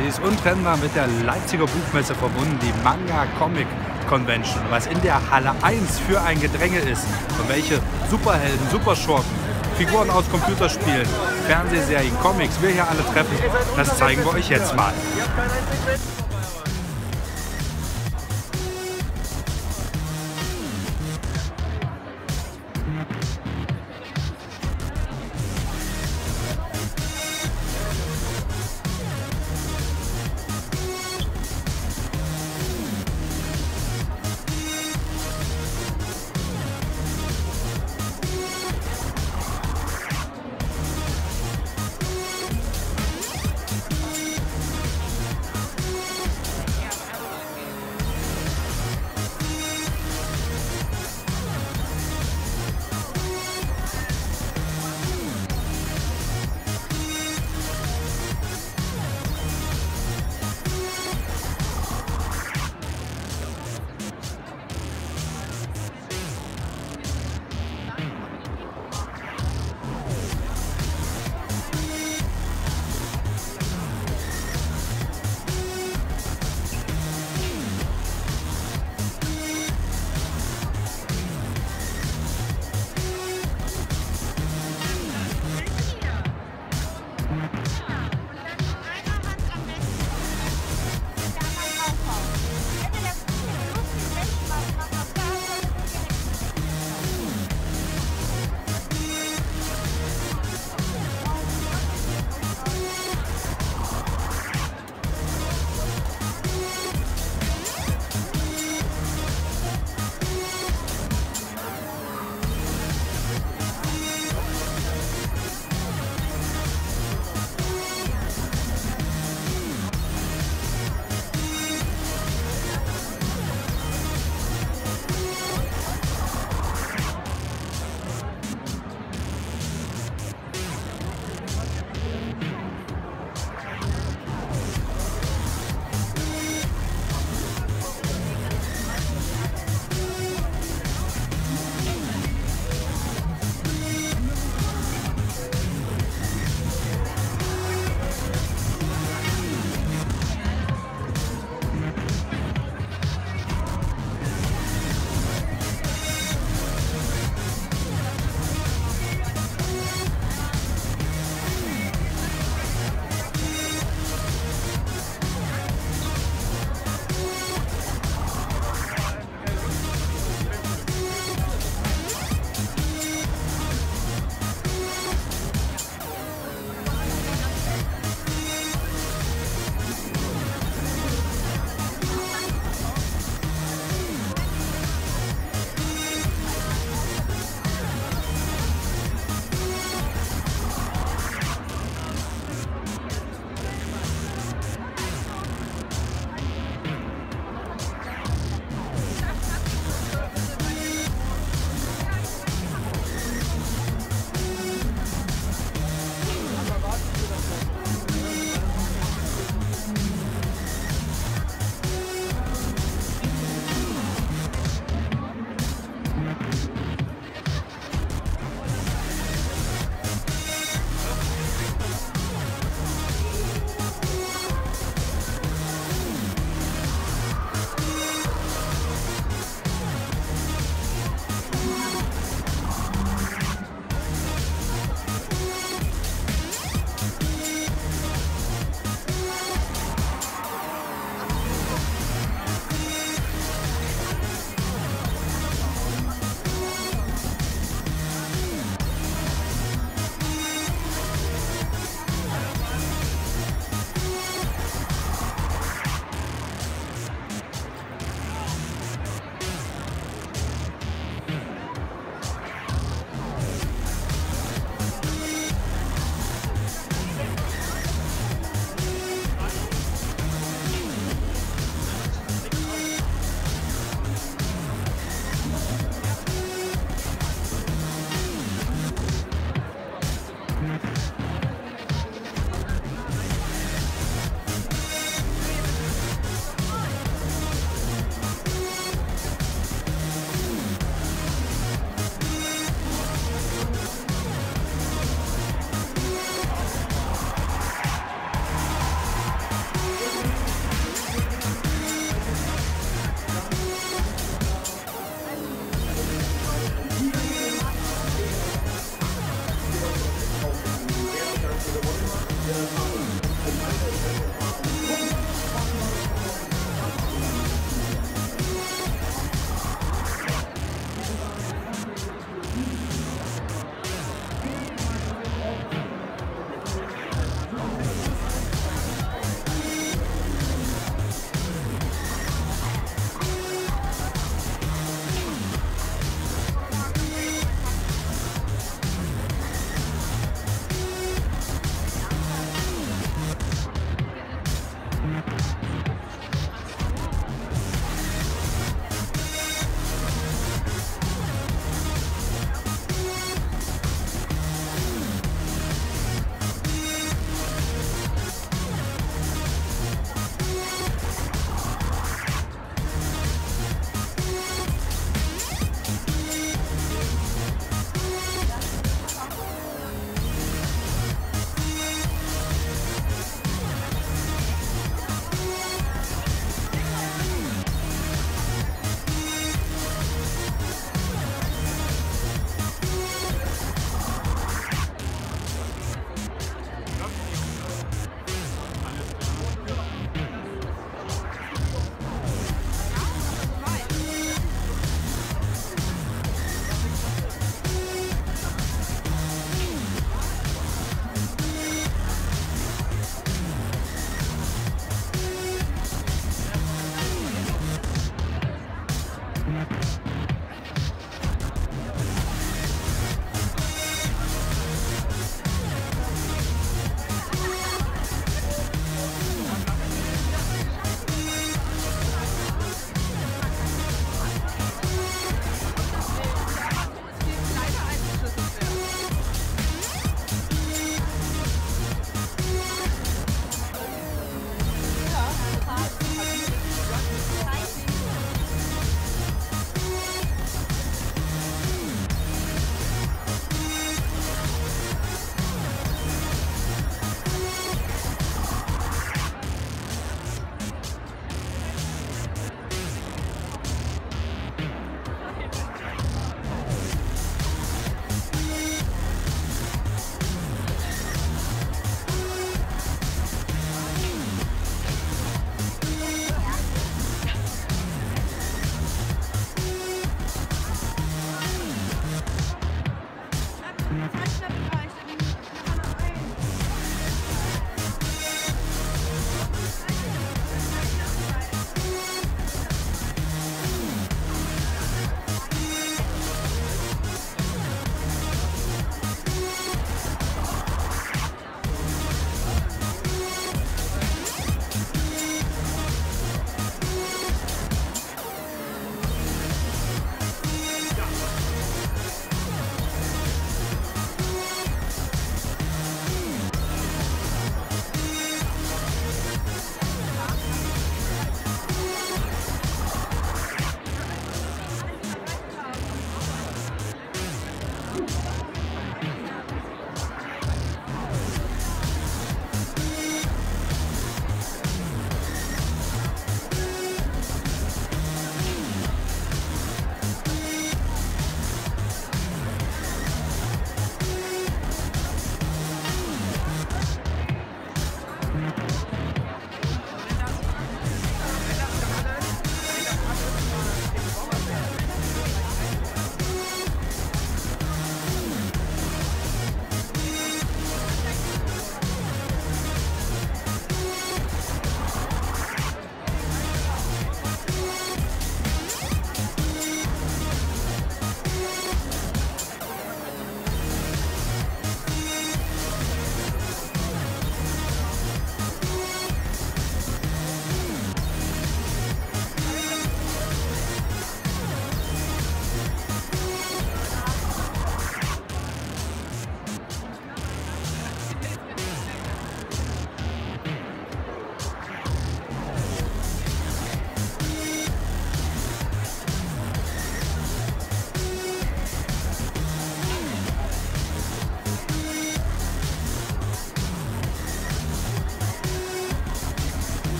Sie ist untrennbar mit der Leipziger Buchmesse verbunden, die Manga Comic Convention. Was in der Halle 1 für ein Gedränge ist und welche Superhelden, Superschurken, Figuren aus Computerspielen, Fernsehserien, Comics wir hier alle treffen, das zeigen wir euch jetzt mal.